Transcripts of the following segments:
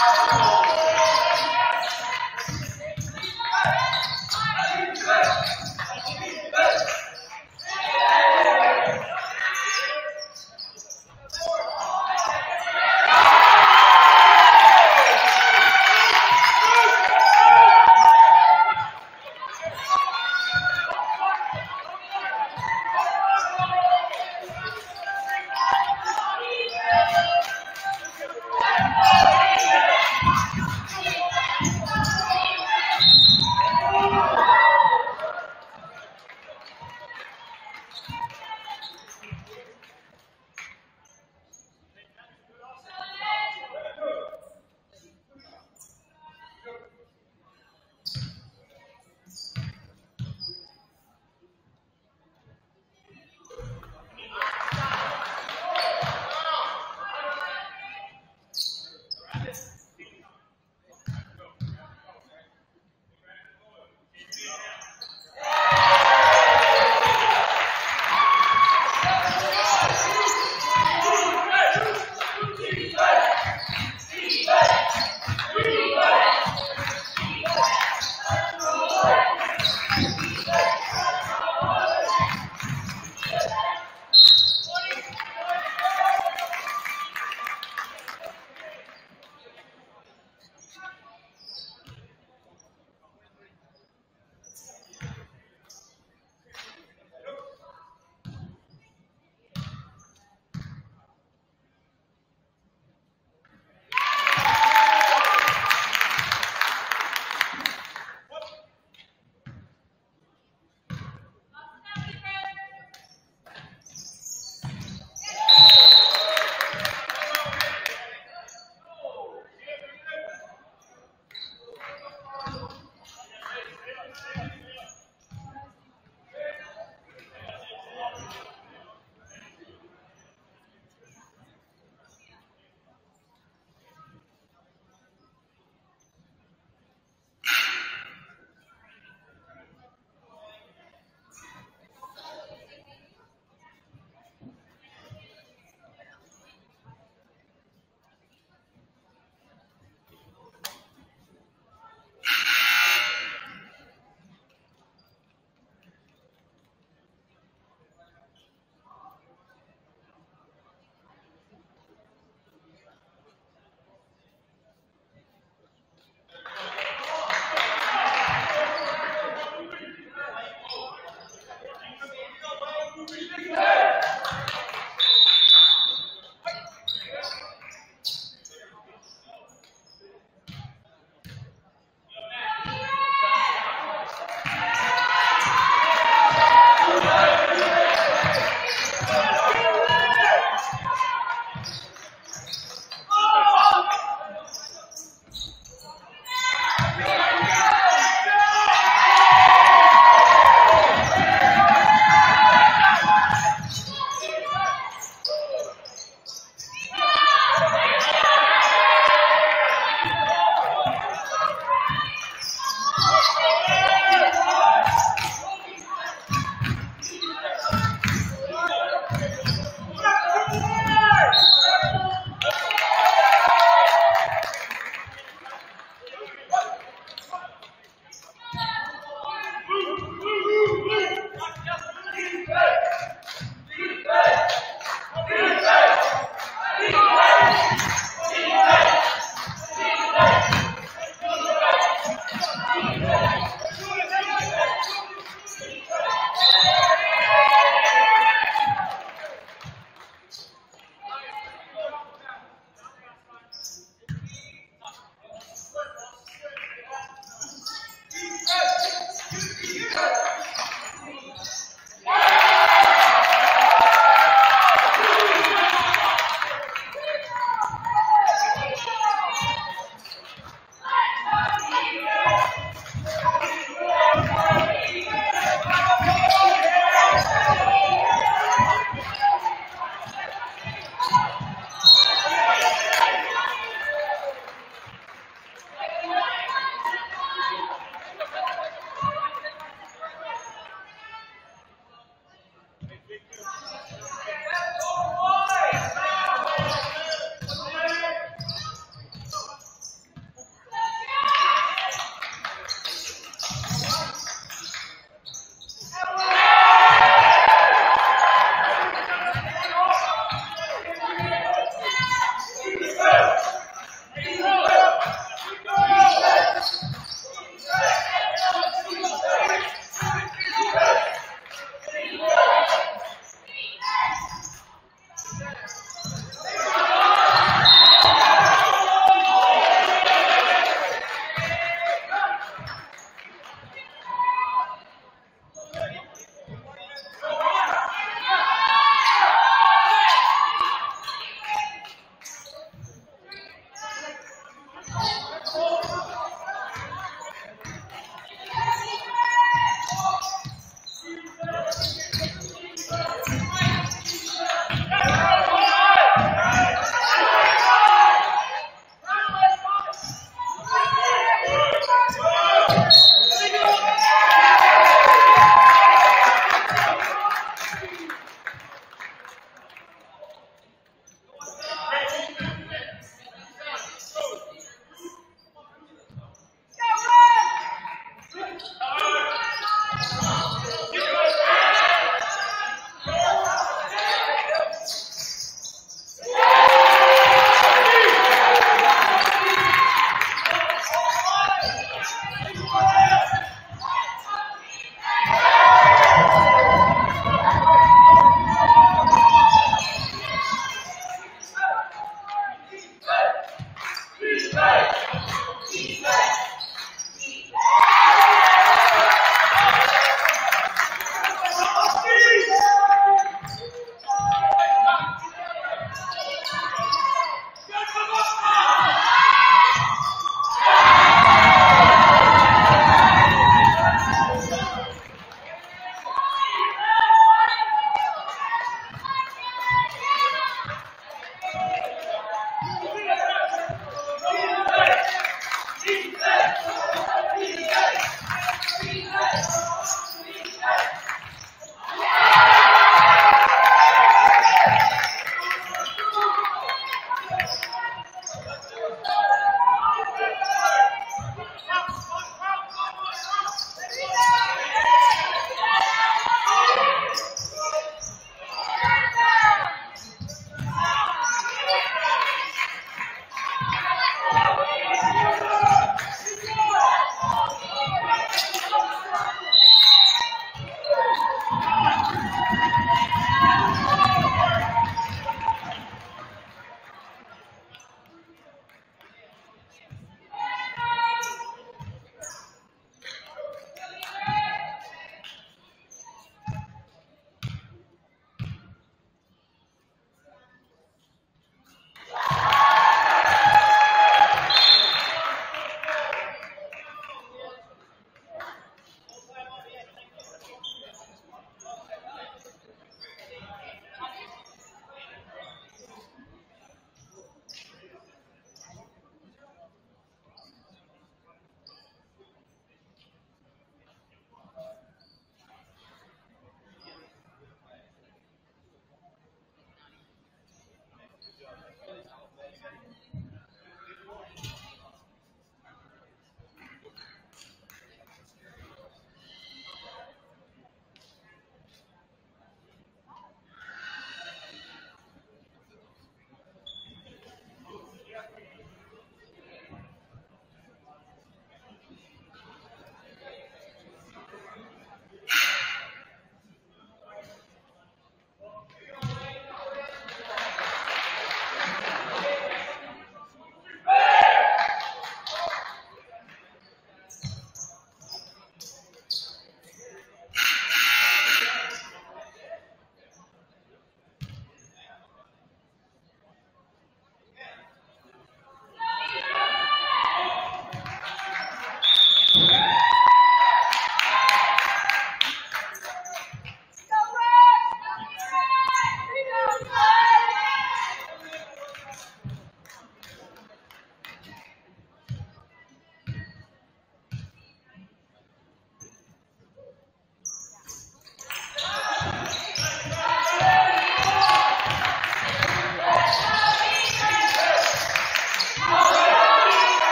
Thank you.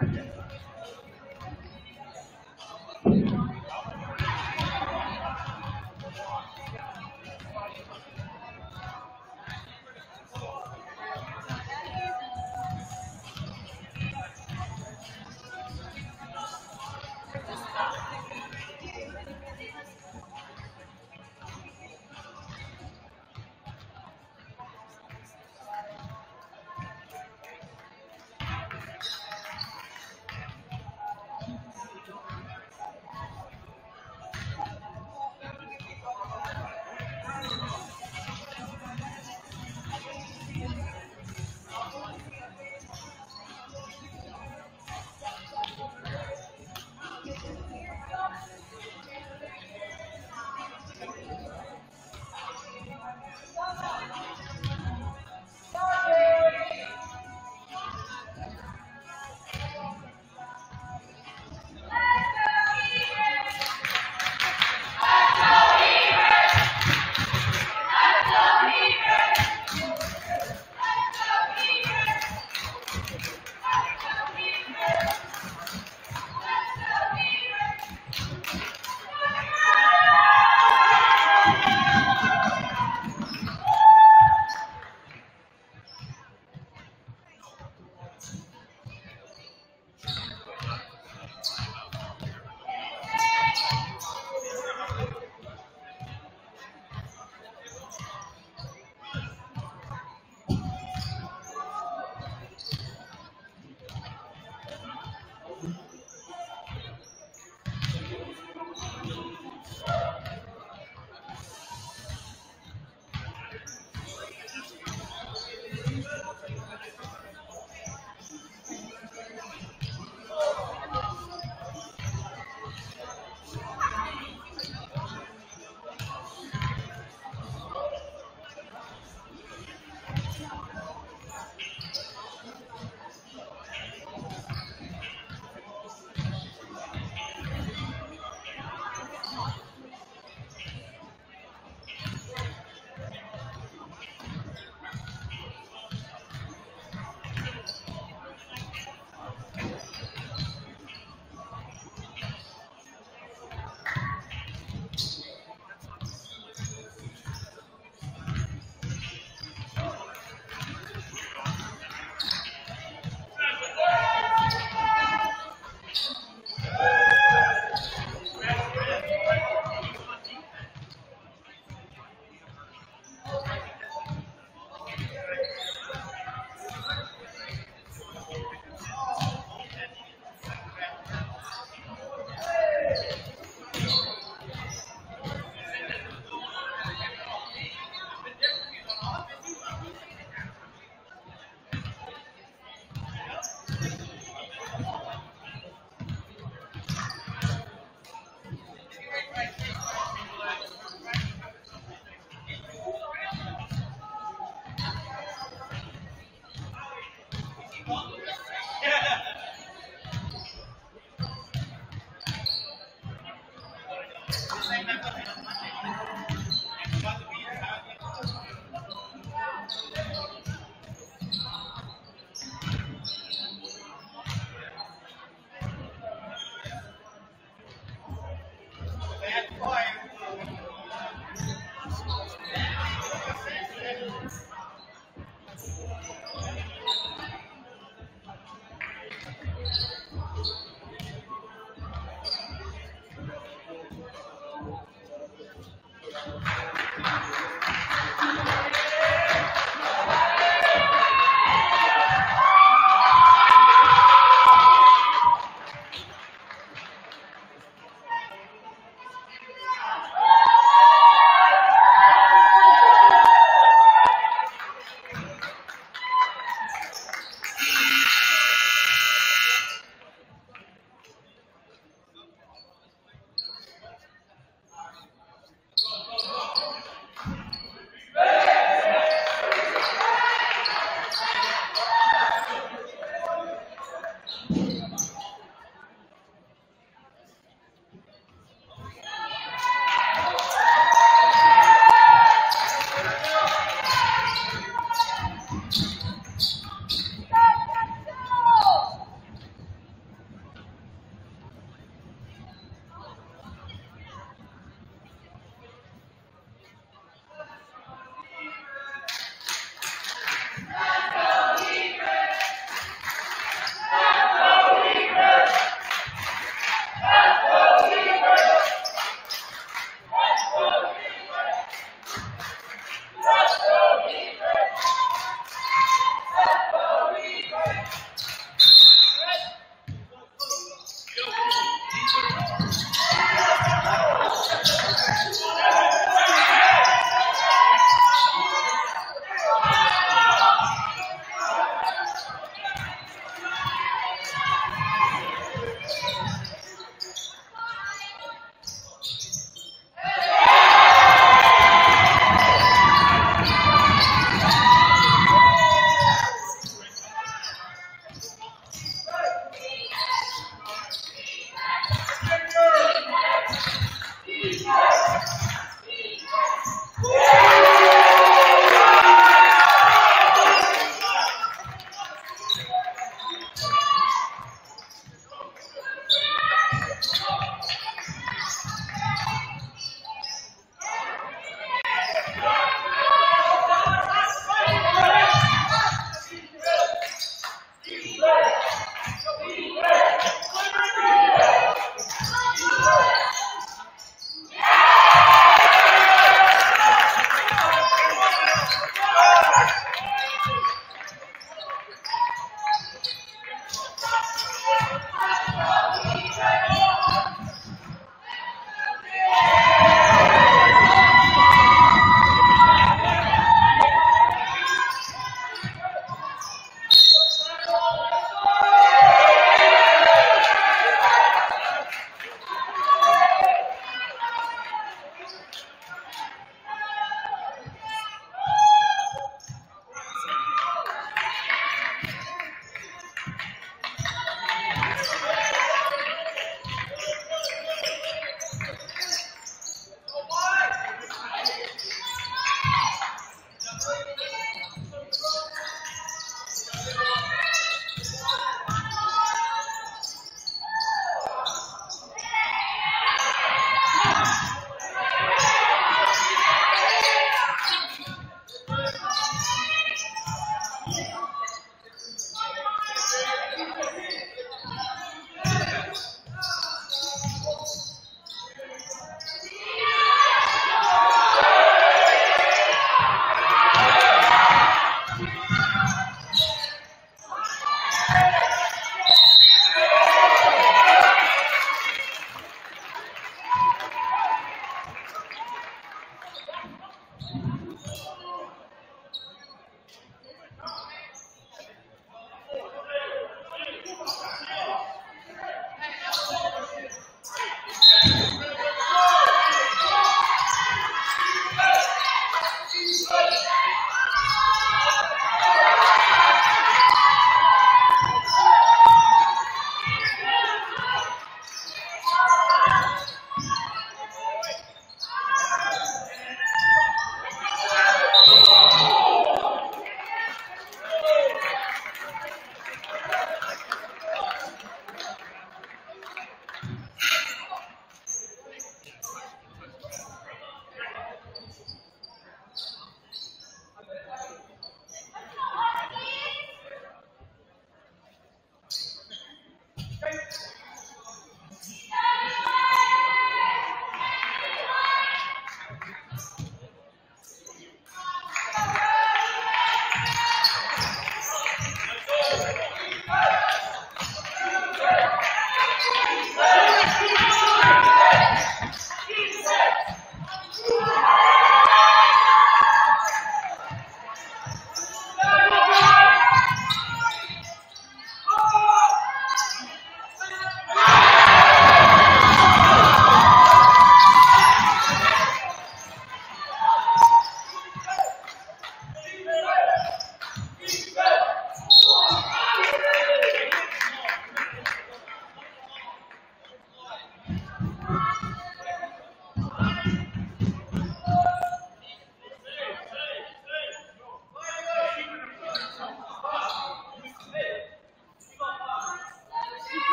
Martin.